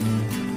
Bye.